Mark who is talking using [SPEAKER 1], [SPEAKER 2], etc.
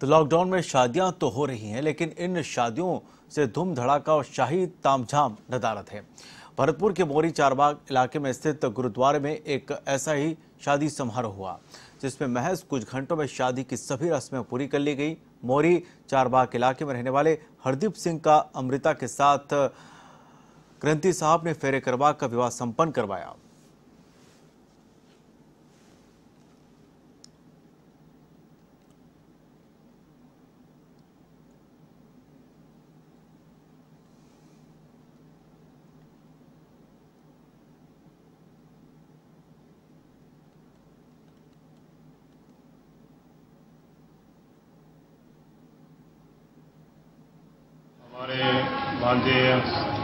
[SPEAKER 1] तो लॉकडाउन में शादियाँ तो हो रही हैं, लेकिन इन शादियों से धूम धड़ाका और शाही तामझाम नदारत है। भरतपुर के मोरी चारबाग इलाके में स्थित गुरुद्वारे में एक ऐसा ही शादी समारोह हुआ, जिसमें महज कुछ घंटों में शादी की सभी रस्में पूरी कर ली गई। मोरी चारबाग इलाके में रहने वाले हरदीप सिंह का अमृता के साथ ग्रंथी साहब ने फेरे करवा का विवाह संपन्न करवाया।
[SPEAKER 2] on dance,